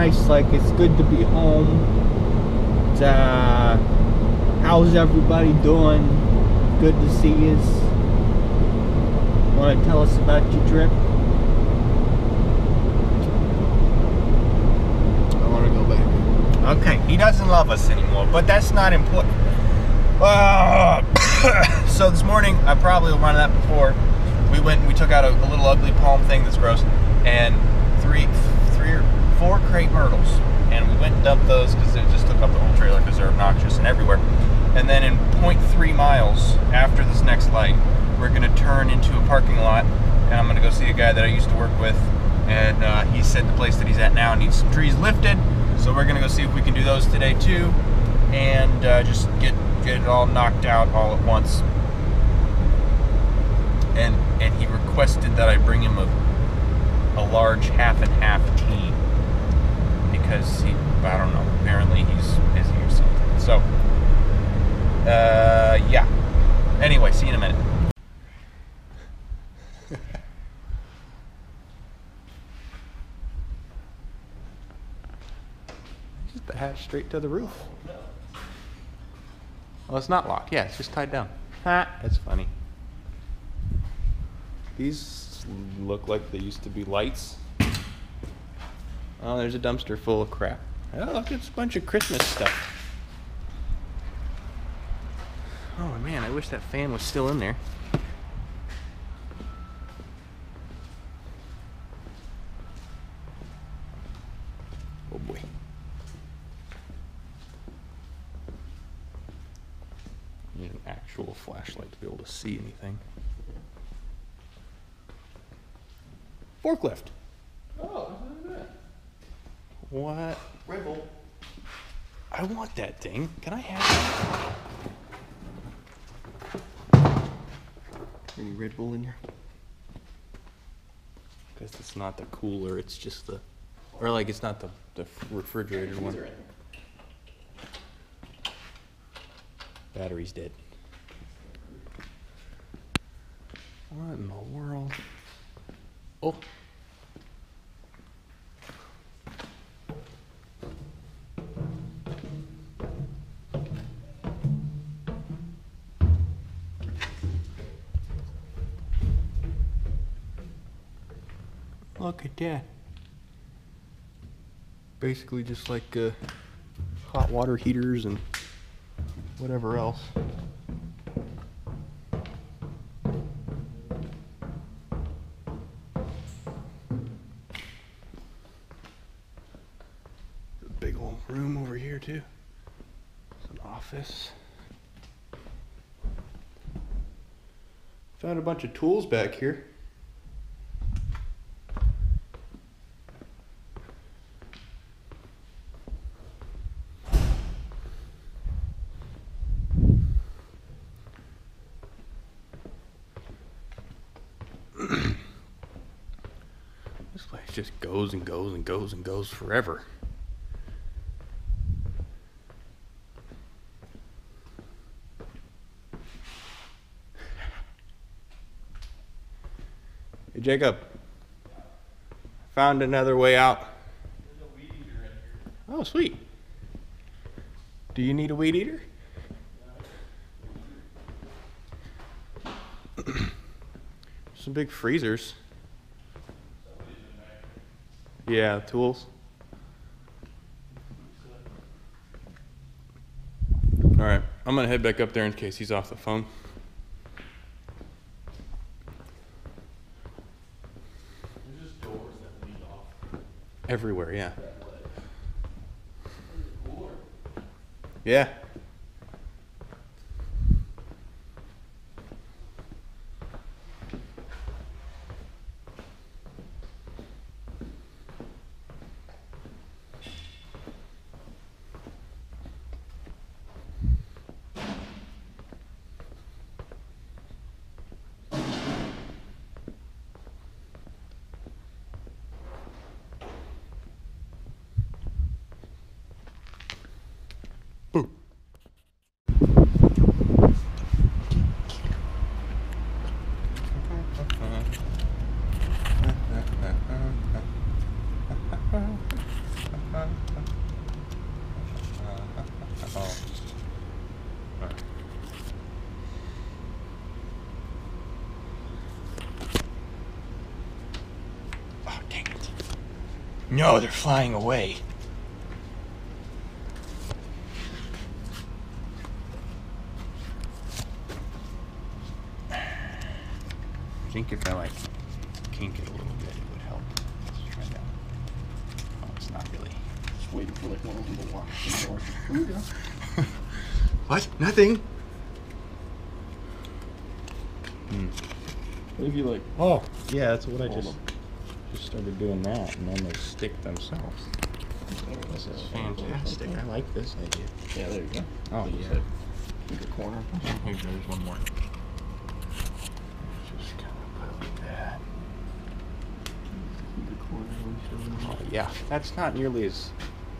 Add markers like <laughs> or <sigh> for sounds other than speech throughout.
nice like it's good to be home. It's, uh, how's everybody doing? Good to see you. Want to tell us about your trip? I want to go back. Okay, he doesn't love us anymore, but that's not important. Uh, <coughs> so this morning, I probably wanted that before. We went and we took out a, a little ugly palm thing that's gross, and three, four crepe myrtles, and we went and dumped those because it just took up the whole trailer because they're obnoxious and everywhere. And then in 0.3 miles after this next light, we're gonna turn into a parking lot, and I'm gonna go see a guy that I used to work with, and uh, he said the place that he's at now needs some trees lifted, so we're gonna go see if we can do those today too, and uh, just get get it all knocked out all at once. And and he requested that I bring him a a large half and half tea because he I don't know apparently he's busy or something. So uh, yeah. Anyway, see you in a minute. <laughs> Just the hatch straight to the roof. Well, it's not locked. Yeah, it's just tied down. Ha, that's funny. These look like they used to be lights. Oh, there's a dumpster full of crap. Oh, look, it's a bunch of Christmas stuff. Oh man, I wish that fan was still in there. Oh boy. Need an actual flashlight to be able to see anything. Forklift. Oh, look at that. What? Red Bull. I want that thing. Can I have it? Any Red Bull in here? Because it's not the cooler, it's just the, or like it's not the, the refrigerated one. Battery's dead. What in the world? Oh. Look at that. Basically just like uh, hot water heaters and whatever else. Big old room over here too. It's an office. Found a bunch of tools back here. This place just goes and goes and goes and goes forever. Hey, Jacob. Found another way out. Oh, sweet. Do you need a weed eater? <clears throat> Some big freezers. Yeah, tools. All right, I'm gonna head back up there in case he's off the phone. There's just doors that lead off. Everywhere, yeah. that ledge. Cooler. Yeah. No, they're flying away. I think if I like kink it a little bit, it would help. Let's try that. Oh, it's not really. Just waiting for like one of them to walk the door. <laughs> Here we go. What? Nothing. Hmm. What if you like? Oh, yeah, that's what I Hold just them. Just started doing that, and then they stick themselves. This is fantastic. I like this idea. Yeah, there you go. Oh, So yeah. hit- Make a corner. Here, there's one more. Just kind of put that. Make a corner. Oh, yeah, that's not nearly as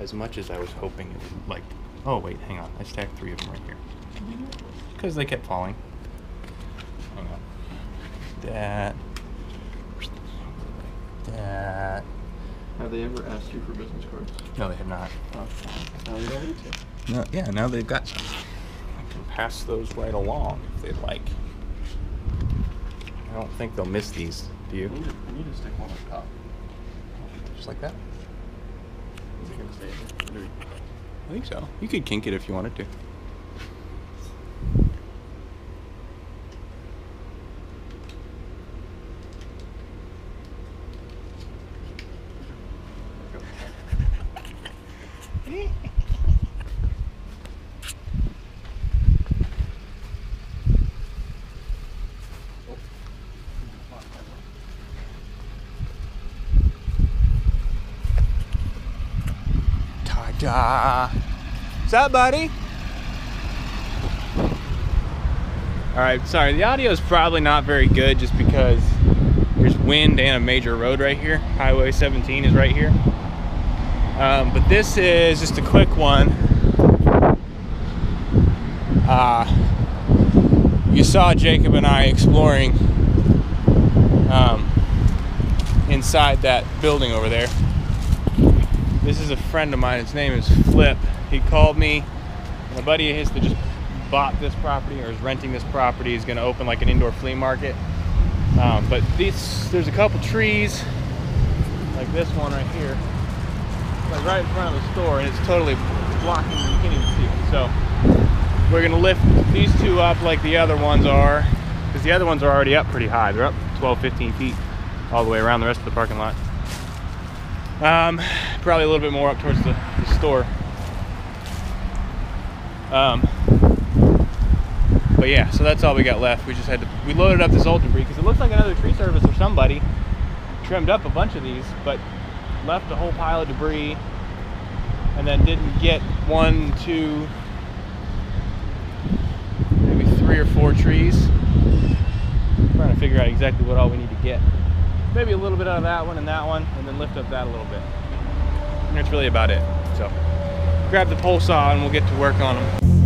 as much as I was hoping it would. Like, oh wait, hang on. I stacked three of them right here mm-hmm. because they kept falling. Hang on. That. That. Have they ever asked you for business cards? No, they have not. Oh, now you don't need to. No, yeah, now they've got some. I can pass those right along if they'd like. I don't think they'll miss these. Do you? You need to, you need to stick one on top. Just like that? Is it gonna stay in there? Or do we- I think so. You could kink it if you wanted to. What's up, buddy? All right, sorry. The audio is probably not very good just because there's wind and a major road right here. Highway 17 is right here. Um, but this is just a quick one. Uh, you saw Jacob and I exploring um, inside that building over there. This is a friend of mine. His name is Flip. He called me. A buddy of his that just bought this property or is renting this property is going to open like an indoor flea market. Um, but these, there's a couple trees, like this one right here, like right in front of the store, and it's totally blocking. You can't even see it. So we're going to lift these two up like the other ones are, because the other ones are already up pretty high. They're up 12, 15 feet all the way around the rest of the parking lot. Um, probably a little bit more up towards the, the store. Um, but yeah, so that's all we got left. We just had to, we loaded up this old debris because it looks like another tree service or somebody trimmed up a bunch of these, but left a whole pile of debris and then didn't get one, two, maybe three or four trees. trying to figure out exactly what all we need to get maybe a little bit out of that one and that one, and then lift up that a little bit. That's really about it. So, grab the pole saw and we'll get to work on them.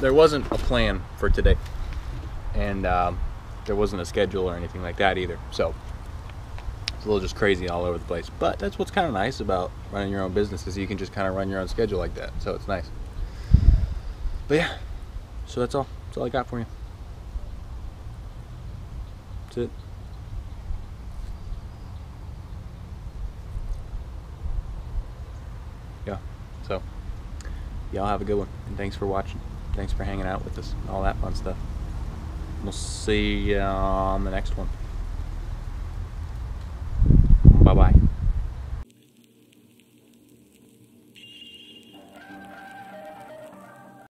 There wasn't a plan for today, and um, there wasn't a schedule or anything like that either. So it's a little just crazy all over the place. But that's what's kind of nice about running your own business is you can just kind of run your own schedule like that. So it's nice. But yeah, so that's all. That's all I got for you. That's it. Yeah. So y'all have a good one. And thanks for watching. Thanks for hanging out with us. and All that fun stuff. We'll see you on the next one.